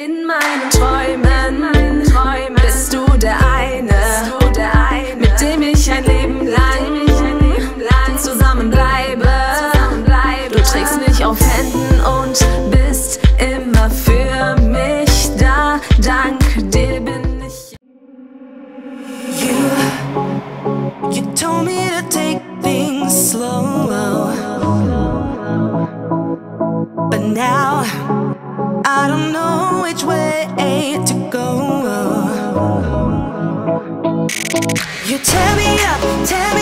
In meinen Träumen, Träumen bist du der eine, mit dem ich ein Leben lang zusammenbleibe. Du trägst mich auf Händen und bist immer für mich da. Dank dir bin ich. You, you told me to take things slow. But now I don't know which way to go. You tear me up, tear me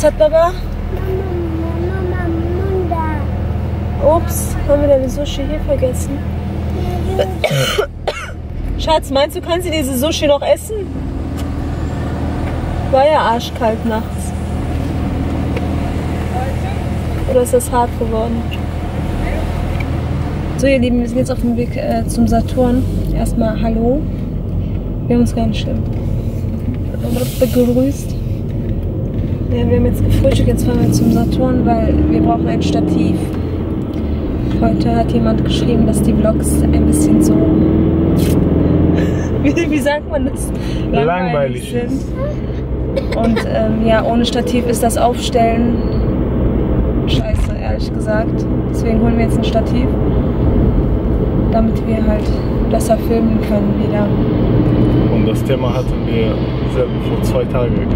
Was hat Baba? Ups, haben wir deine Sushi hier vergessen? Schatz, meinst du, kannst du diese Sushi noch essen? War ja arschkalt nachts. Oder ist das hart geworden? So, ihr Lieben, wir sind jetzt auf dem Weg äh, zum Saturn. Erstmal Hallo. Wir haben uns ganz schön begrüßt. Ja, wir haben jetzt gefrühstückt, jetzt fahren wir zum Saturn, weil wir brauchen ein Stativ. Heute hat jemand geschrieben, dass die Vlogs ein bisschen so. Wie, wie sagt man das? Langweilig sind. Und ähm, ja, ohne Stativ ist das Aufstellen scheiße, ehrlich gesagt. Deswegen holen wir jetzt ein Stativ, damit wir halt besser filmen können wieder. Und das Thema hatten wir selber vor zwei Tagen gehabt,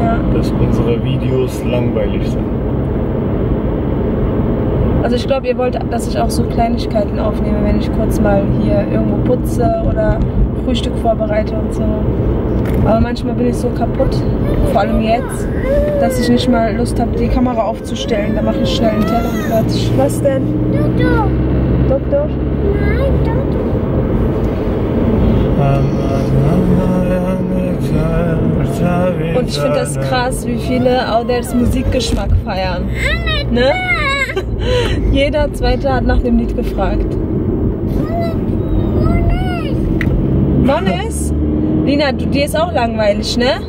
Ja. dass unsere Videos langweilig sind. Also ich glaube, ihr wollt, dass ich auch so Kleinigkeiten aufnehme, wenn ich kurz mal hier irgendwo putze oder Frühstück vorbereite und so. Aber manchmal bin ich so kaputt, vor allem jetzt, dass ich nicht mal Lust habe, die Kamera aufzustellen. Da mache ich schnell einen Teller und fertig. Was denn? Doktor? Und ich finde das krass, wie viele Auders Musikgeschmack feiern. Ne? Jeder Zweite hat nach dem Lied gefragt. Bonnes? Lina, du, dir ist auch langweilig, ne?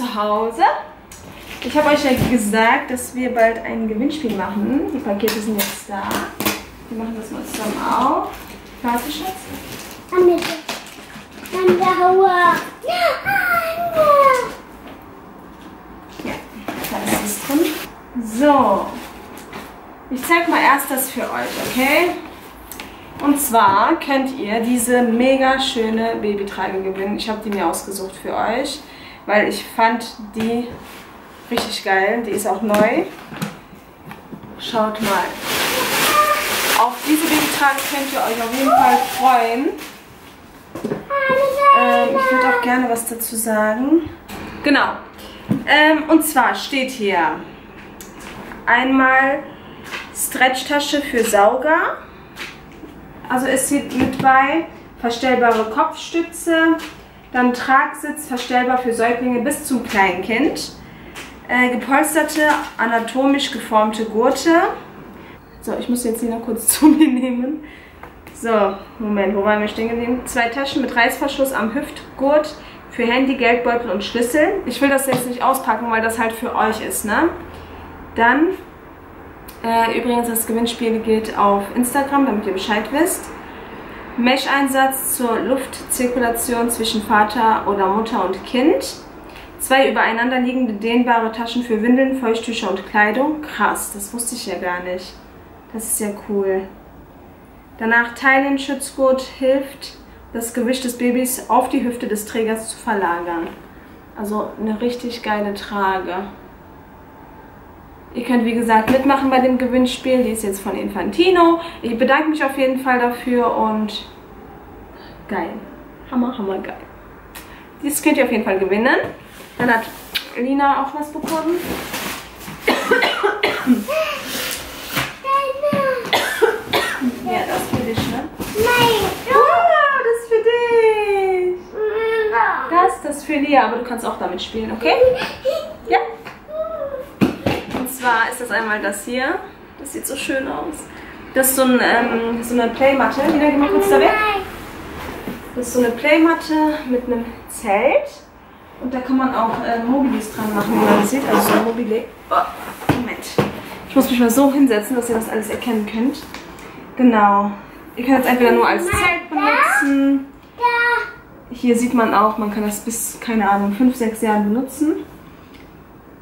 Zu Hause. Ich habe euch ja gesagt, dass wir bald ein Gewinnspiel machen. Die Pakete sind jetzt da. Wir machen das mal zusammen auf. Fertig, Schatz? Ja, da ist es drin. So. Ich zeige mal erst das für euch, okay? Und zwar könnt ihr diese mega schöne Babytrage gewinnen. Ich habe die mir ausgesucht für euch, weil ich fand die richtig geil. Die ist auch neu. Schaut mal. Auf diese Babytrage könnt ihr euch auf jeden Fall freuen. Ähm, ich würde auch gerne was dazu sagen. Genau. Ähm, und zwar steht hier einmal Stretchtasche für Sauger. Also ist hier mit bei verstellbare Kopfstütze, dann Tragsitz verstellbar für Säuglinge bis zum Kleinkind, äh, gepolsterte, anatomisch geformte Gurte. So, ich muss jetzt Lina kurz zu mir nehmen. So, Moment, wo waren wir stehen geblieben? Zwei Taschen mit Reißverschluss am Hüftgurt für Handy, Geldbeutel und Schlüssel. Ich will das jetzt nicht auspacken, weil das halt für euch ist, ne? Dann, äh, übrigens, das Gewinnspiel geht auf Instagram, damit ihr Bescheid wisst. Mesh-Einsatz zur Luftzirkulation zwischen Vater oder Mutter und Kind. Zwei übereinander liegende dehnbare Taschen für Windeln, Feuchttücher und Kleidung. Krass, das wusste ich ja gar nicht. Das ist ja cool. Danach Teilen Schutzgurt hilft, das Gewicht des Babys auf die Hüfte des Trägers zu verlagern. Also eine richtig geile Trage. Ihr könnt wie gesagt mitmachen bei dem Gewinnspiel. Die ist jetzt von Infantino. Ich bedanke mich auf jeden Fall dafür und geil. Hammer, hammer geil. Dieses könnt ihr auf jeden Fall gewinnen. Dann hat Lina auch was bekommen. Ja, das ist für dich, ne? Nein, Ah, das ist für dich. Das, das ist für Lia, aber du kannst auch damit spielen, okay? Ja. Und zwar ist das einmal das hier. Das sieht so schön aus. Das ist so, ein, ähm, so eine Playmatte. Lina, geh mal kurz da weg. Das ist so eine Playmatte mit einem Zelt. Und da kann man auch äh, Mobilis dran machen, wie man sieht. Also so ein Mobile. Oh, Moment. Ich muss mich mal so hinsetzen, dass ihr das alles erkennen könnt. Genau. Ihr könnt es entweder nur als Zelt benutzen. Hier sieht man auch, man kann das bis, keine Ahnung, 5, 6 Jahren benutzen.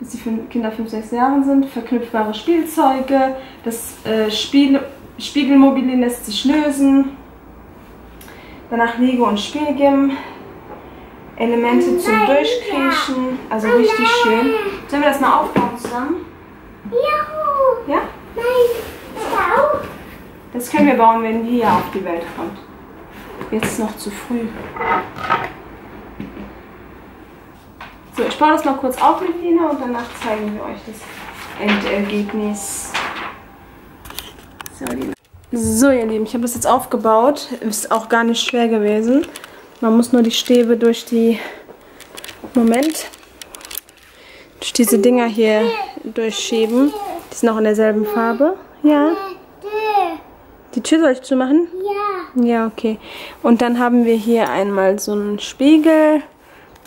Bis die Kinder 5, 6 Jahre sind. Verknüpfbare Spielzeuge. Das äh, Spiel, Spiegelmobile lässt sich lösen. Danach Lego und Spielgim. Elemente zum Durchkriechen. Also richtig schön. Sollen wir das mal aufbauen zusammen? Juhu. Ja? Nein, Stau. Das können wir bauen, wenn Lia auf die Welt kommt. Jetzt ist noch zu früh. So, ich baue das mal kurz auf mit Lina und danach zeigen wir euch das Endergebnis. So. So, ihr Lieben, ich habe das jetzt aufgebaut. Ist auch gar nicht schwer gewesen. Man muss nur die Stäbe durch die... Moment. Durch diese Dinger hier durchschieben. Die sind auch in derselben Farbe. Ja. Die Tür soll ich zumachen? Ja. Ja, okay. Und dann haben wir hier einmal so einen Spiegel.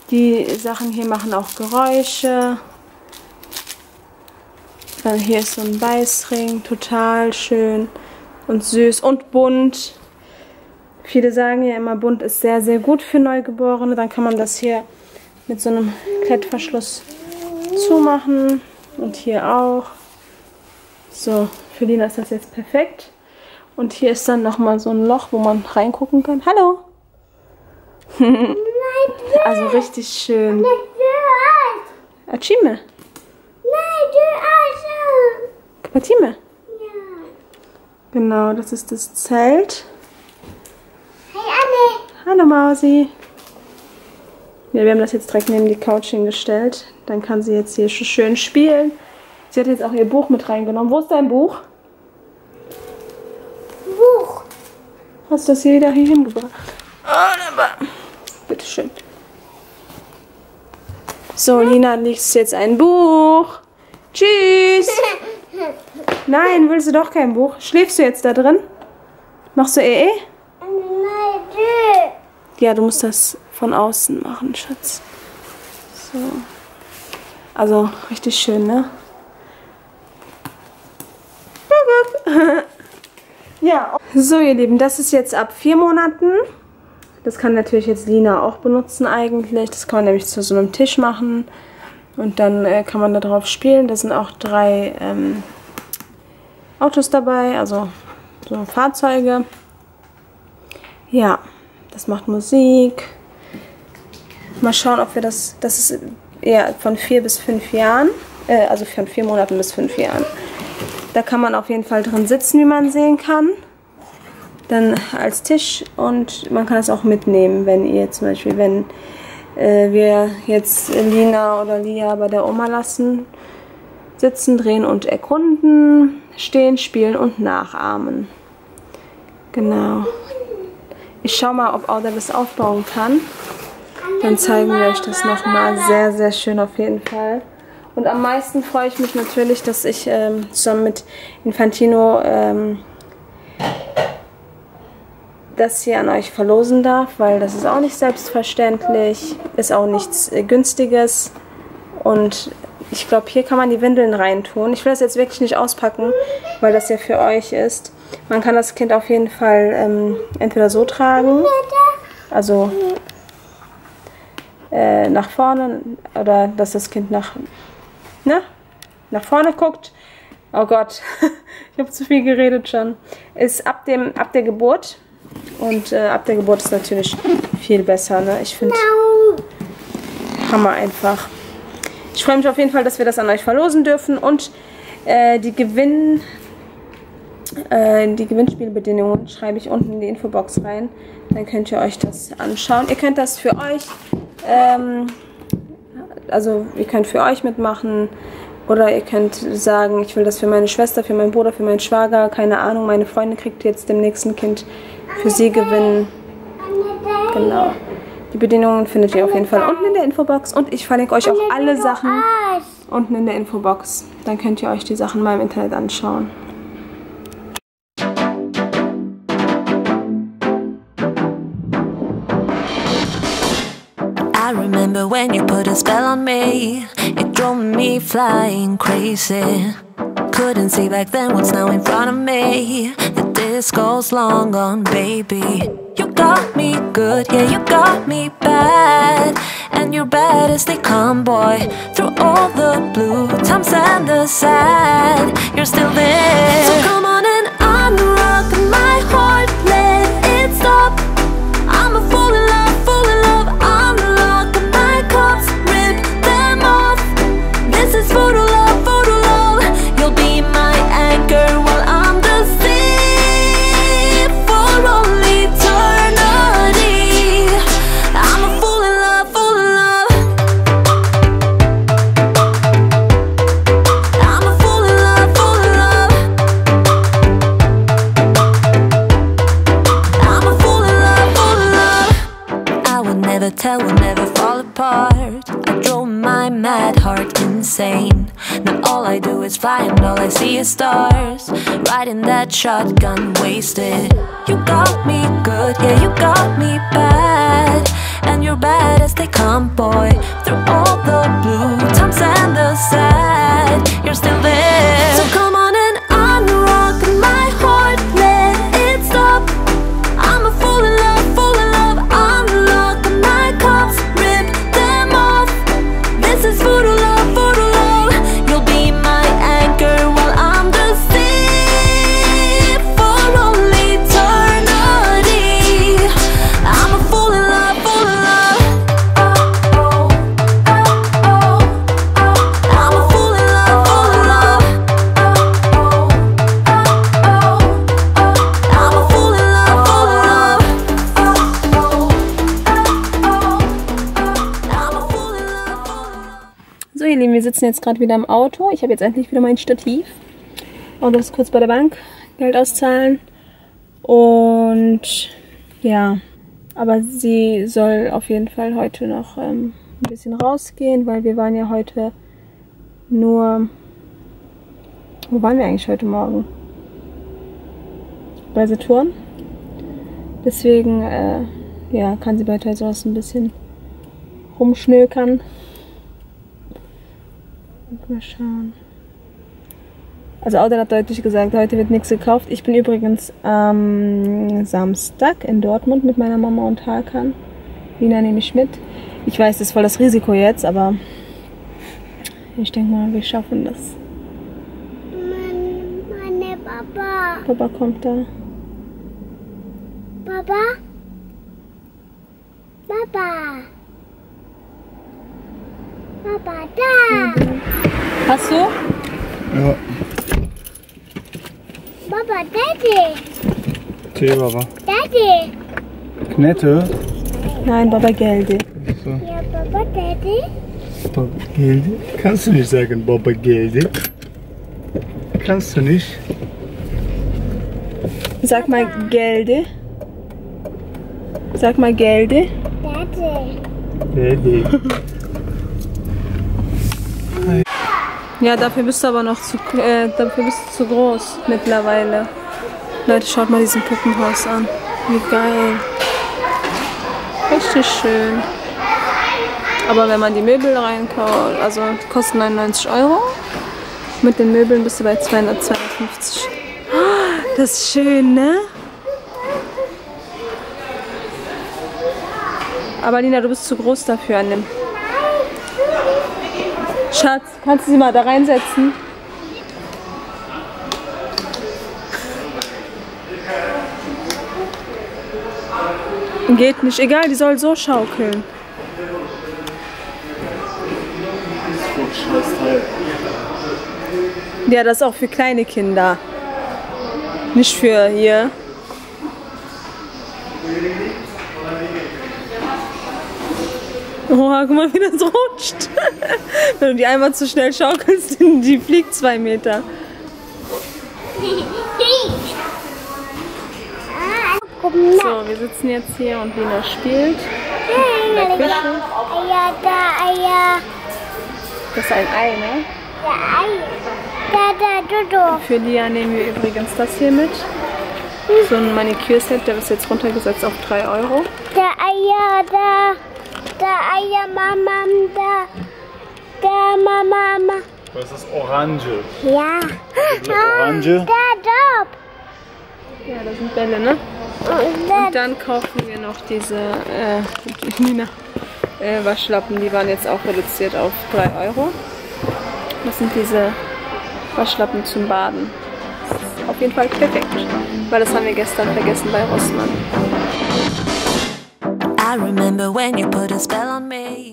Die Sachen hier machen auch Geräusche. Dann hier ist so ein Beißring, total schön und süß und bunt. Viele sagen ja immer, bunt ist sehr, sehr gut für Neugeborene. Dann kann man das hier mit so einem Klettverschluss zumachen. Und hier auch. So, für Lina ist das jetzt perfekt. Und hier ist dann nochmal so ein Loch, wo man reingucken kann. Hallo! also richtig schön. Achime. Ja. Genau, das ist das Zelt. Hey, Anne. Hallo Mausi. Ja, wir haben das jetzt direkt neben die Couch hingestellt. Dann kann sie jetzt hier sch- schön spielen. Sie hat jetzt auch ihr Buch mit reingenommen. Wo ist dein? Buch. Hast du das hier wieder hier hingebracht? Oh, aber. Bitteschön. So, Lina liest jetzt ein Buch. Tschüss. Nein, willst du doch kein Buch? Schläfst du jetzt da drin? Machst du EE? Nein, du. Ja, du musst das von außen machen, Schatz. So. Also, richtig schön, ne? Ja. So, ihr Lieben, das ist jetzt ab vier Monaten. Das kann natürlich jetzt Lina auch benutzen eigentlich. Das kann man nämlich zu so einem Tisch machen. Und dann äh, kann man da drauf spielen. Da sind auch drei ähm, Autos dabei, also so Fahrzeuge. Ja, das macht Musik. Mal schauen, ob wir das. Das ist eher von vier bis fünf Jahren. Äh, also von vier Monaten bis fünf Jahren. Da kann man auf jeden Fall drin sitzen, wie man sehen kann. Dann als Tisch und man kann es auch mitnehmen, wenn ihr zum Beispiel, wenn äh, wir jetzt Lina oder Lia bei der Oma lassen, sitzen, drehen und erkunden, stehen, spielen und nachahmen. Genau. Ich schau mal, ob Auda das aufbauen kann. Dann zeigen wir euch das nochmal. Sehr, sehr schön auf jeden Fall. Und am meisten freue ich mich natürlich, dass ich ähm, zusammen mit Infantino ähm, das hier an euch verlosen darf, weil das ist auch nicht selbstverständlich, ist auch nichts äh, Günstiges. Und ich glaube, hier kann man die Windeln reintun. Ich will das jetzt wirklich nicht auspacken, weil das ja für euch ist. Man kann das Kind auf jeden Fall ähm, entweder so tragen, also äh, nach vorne, oder dass das Kind nach, ne, nach vorne guckt. Oh Gott, ich habe zu viel geredet schon. Ist ab, dem, ab der Geburt. Und äh, ab der Geburt ist natürlich viel besser. Ne? Ich finde Hammer einfach. Ich freue mich auf jeden Fall, dass wir das an euch verlosen dürfen. Und äh, die Gewinn, äh, die Gewinnspielbedingungen schreibe ich unten in die Infobox rein. Dann könnt ihr euch das anschauen. Ihr könnt das für euch, ähm, also ihr könnt für euch mitmachen. Oder ihr könnt sagen, ich will das für meine Schwester, für meinen Bruder, für meinen Schwager, keine Ahnung, meine Freundin kriegt jetzt dem nächsten Kind für sie gewinnen. Genau. Die Bedingungen findet ihr auf jeden Fall unten in der Infobox und ich verlinke euch auch alle Sachen unten in der Infobox. Dann könnt ihr euch die Sachen mal im Internet anschauen. Remember when you put a spell on me. It drove me flying crazy. Couldn't see back then what's now in front of me. The disco's long gone, baby. You got me good, yeah, you got me bad. And you're bad as they come, boy. Through all the blue times and the sad, you're still there. So come on stars. Riding that shotgun wasted. You got me good, yeah, you got me bad. And you're bad as they come, boy. Through all the blue times and the sad, you're still there. Wir sitzen jetzt gerade wieder im Auto. Ich habe jetzt endlich wieder mein Stativ. Und das kurz bei der Bank Geld auszahlen. Und ja, aber sie soll auf jeden Fall heute noch ähm, ein bisschen rausgehen, weil wir waren ja heute nur. Wo waren wir eigentlich heute Morgen? Bei Saturn. Deswegen, äh, ja, kann sie bei Toys R ein bisschen rumschnökern. Mal schauen. Also Auden hat deutlich gesagt, heute wird nichts gekauft. Ich bin übrigens am Samstag in Dortmund mit meiner Mama und Hakan. Lina nehme ich mit. Ich weiß, das ist voll das Risiko jetzt, aber ich denke mal, wir schaffen das. Mann, meine Papa. Papa kommt da. Papa? Papa. Papa, da. Hast du? Ja, Papa, Daddy. Tee, Baba. Daddy. Knette. Nein, Baba Gelde. So. Ja, Papa, Daddy. Baba Gelde? Kannst du nicht sagen, Baba Gelde? Kannst du nicht? Sag mal Gelde. Sag mal Gelde. Daddy. Ja, dafür bist du aber noch zu, äh, dafür bist du zu groß mittlerweile. Leute, schaut mal diesen Puppenhaus an. Wie geil. Richtig schön. Aber wenn man die Möbel reinkauft, also kosten 99 Euro. Mit den Möbeln bist du bei 200, 250. Ah, Das ist schön, ne? Aber Lina, du bist zu groß dafür an dem. Schatz, kannst du sie mal da reinsetzen? Geht nicht, egal, die soll so schaukeln. Ja, das ist auch für kleine Kinder. Nicht für hier. Oh, guck mal, wie das rutscht. Wenn du die einmal zu schnell schaukelst, die fliegt zwei Meter. So, wir sitzen jetzt hier und Lina spielt. Das ist ein Ei, ne? Für Lia nehmen wir übrigens das hier mit. So ein Manikürset, der ist jetzt runtergesetzt auf 3 Euro. Da, Eier, da. Da, Eier, Mama, da. Da, Mama, Mama. Das ist Orange. Ja. Orange. Da, da. Ja, das sind Bälle, ne? Und da, Und dann kaufen wir noch diese äh, Nina, äh, Waschlappen, die waren jetzt auch reduziert auf 3 Euro. Das sind diese Waschlappen zum Baden. Das ist auf jeden Fall perfekt, weil das haben wir gestern vergessen bei Rossmann. I remember when you put a spell on me.